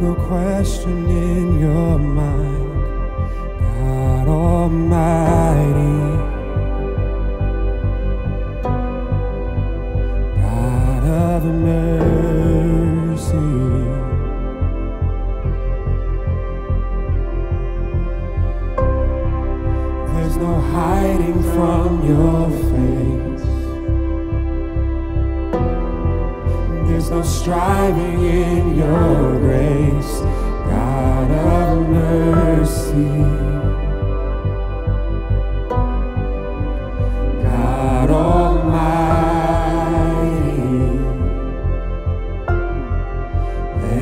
No question in your mind, God Almighty. God of mercy. There's no hiding from your face. There's no striving in your grace.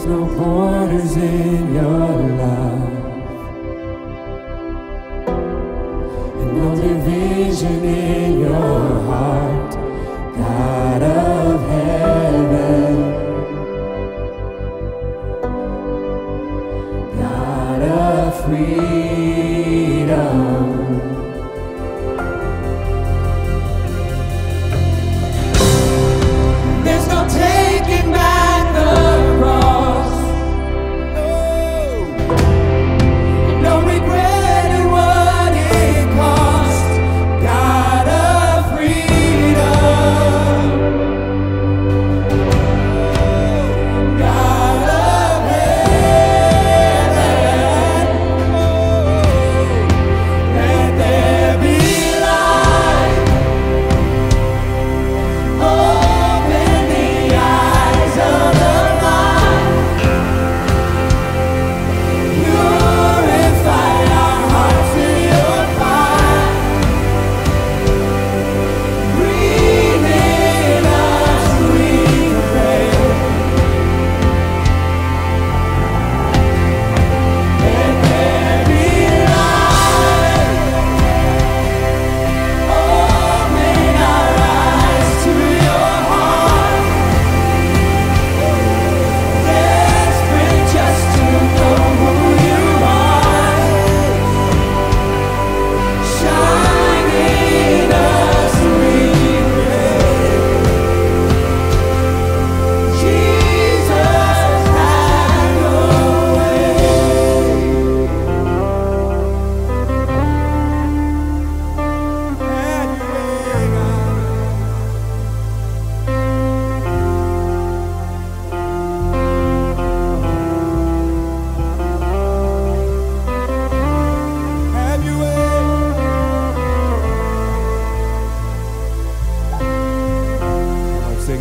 There's no borders in your life, And no division in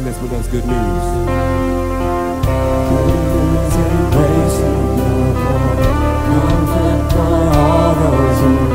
business with us good news. Good news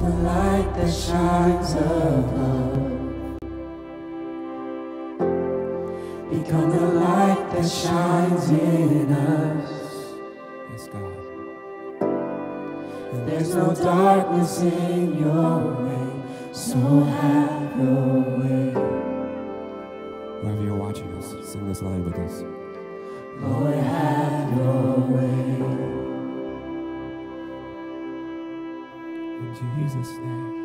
the light that shines above. Become the light that shines in us. Yes, God. And there's no darkness in your way, so have your way. Wherever you're watching us, sing this line with us. Lord, have your way. Jesus' name.